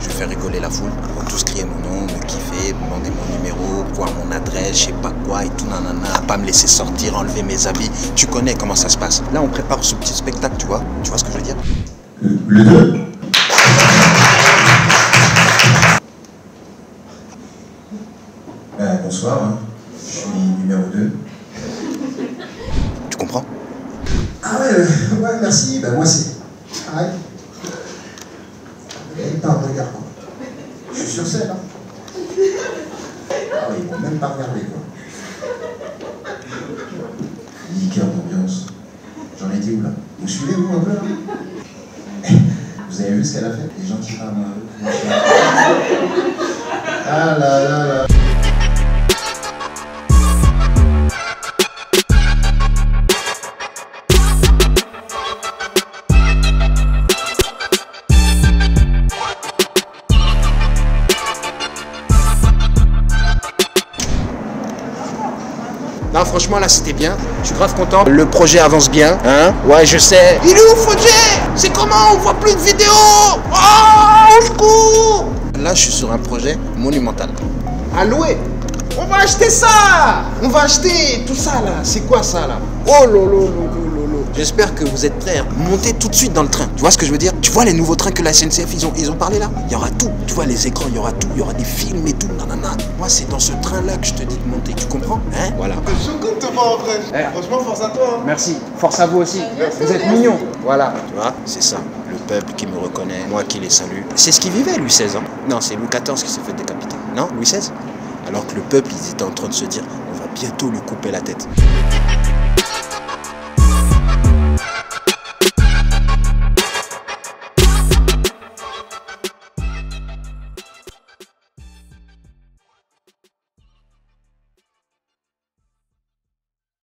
je fais rigoler la foule. Ils tous crier mon nom, me kiffer, demander mon numéro, voir mon adresse, je sais pas quoi et tout, nanana, pas me laisser sortir, enlever mes habits. Tu connais comment ça se passe. Là, on prépare ce petit spectacle, tu vois. Tu vois ce que je veux dire? Le 2 euh, Bonsoir, hein. je suis numéro 2. Tu comprends? Ah ouais, euh, ouais, merci, bah moi c'est. Ah pas regard, quoi. Je suis sur scène, hein. Ah oui, ils vont même pas regarder, quoi. Liqueur d'ambiance. J'en ai dit où, là Vous suivez, vous, un peu, là Vous avez vu ce qu'elle a fait Les gens qui parlent Ah là là là Non, franchement, là, c'était bien. Je suis grave content. Le projet avance bien, hein Ouais, je sais. Il est où, Fodjé C'est comment? On voit plus de vidéos Oh, secours Là, je suis sur un projet monumental. À louer On va acheter ça On va acheter tout ça, là. C'est quoi, ça, là? Oh, lolo, lolo. J'espère que vous êtes prêts à monter tout de suite dans le train. Tu vois ce que je veux dire? Tu vois les nouveaux trains que la SNCF, ils ont, ils ont parlé, là? Il y aura tout. Tu vois, les écrans, il y aura tout. Il y aura des films et tout. Nanana. Moi, c'est dans ce train-là que je te dis de monter. Tu comprends? Hein? Voilà. Je suis content de te voir en vrai. Eh. Franchement, force à toi. hein. Merci. Force à vous aussi. Vous êtes mignons. Voilà. Tu vois, c'est ça. Le peuple qui me reconnaît, moi qui les salue. C'est ce qu'il vivait, Louis XVI. Hein non, c'est Louis XIV qui s'est fait décapiter. Non, Louis XVI Alors que le peuple, ils étaient en train de se dire, on va bientôt lui couper la tête.